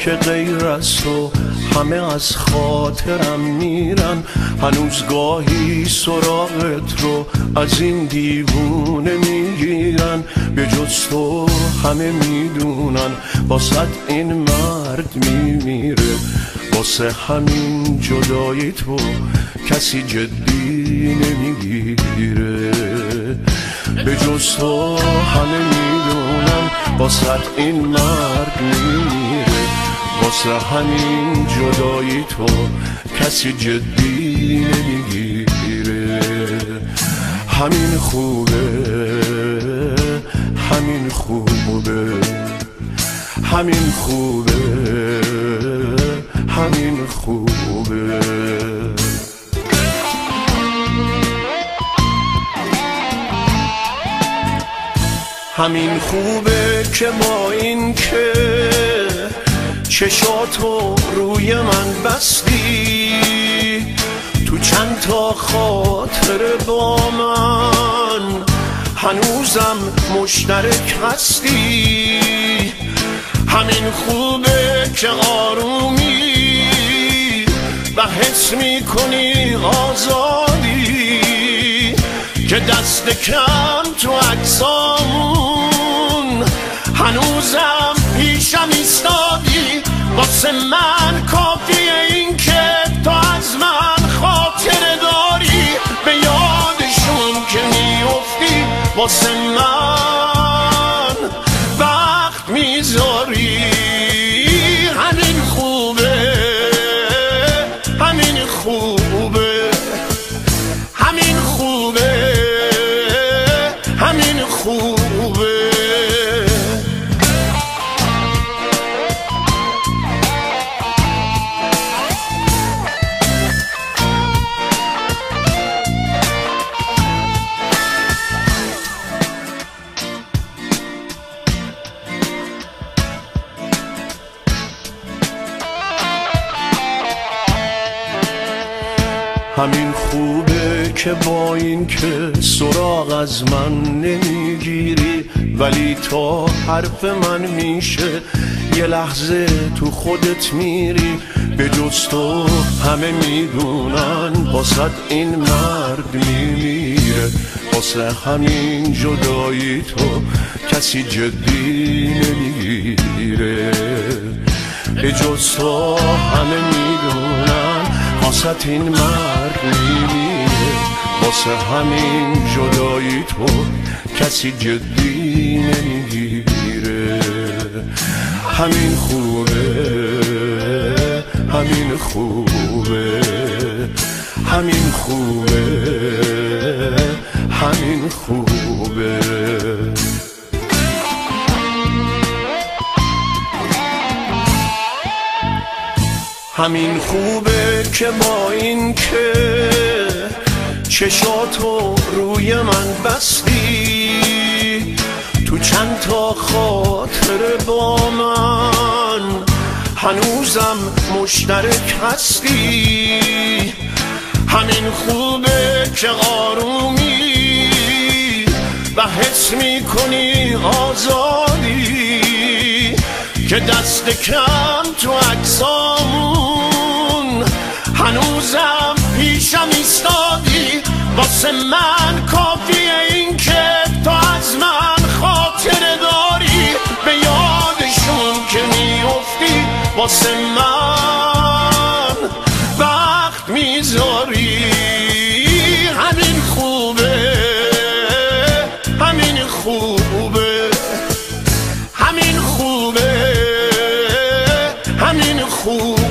که غیر از تو همه از خاطرم میرن. هنوز گاهی سراغت رو از این دیوونه می‌گیرن. به جز تو همه می‌دونن. واسه این مرد میمیره. واسه همین جدایی تو کسی جدی نمی‌گیره. به جز تو همه می‌دونن. واسه این مرد میمیره واسه همین جدایی تو کسی جدی نمی‌گیره. همین خوبه همین خوبه همین خوبه همین خوبه. همین خوبه که با این که چشاتو روی من بستی. تو چند تا خاطر با من هنوزم مشترک هستی. همین خوبه که آرومی و حس می‌کنی آزادی. که دست کم تو عکسامون واسه من کافیه این که تو از من خاطر داری. به یادشون که میافتی واسه من وقت می‌ذاری. همین خوبه که با این که سراغ از من نمی‌گیری ولی تا حرف من میشه یه لحظه تو خودت میری. به جز تو همه می‌دونن واسه این مرد میمیره. واسه همین جدایی تو کسی جدی نمی‌گیره. به جز تو همه می‌دونن. واسه این مرد میمیره واسه همین جدایی تو کسی جدی نمی‌گیره. همین خوبه همین خوبه همین خوبه همین خوبه. همین خوبه که با این که چشاتو روی من بستی. تو چند تا خاطر با من هنوزم مشترک هستی. همین خوبه که آرومی و حس می‌کنی آزادی. که دست کم تو عکسامون واسه من کافیه این که تو از من خاطر داری. به یادشون که میافتی واسه من وقت می‌ذاری. همین خوبه همین خوبه همین خوبه همین خوبه.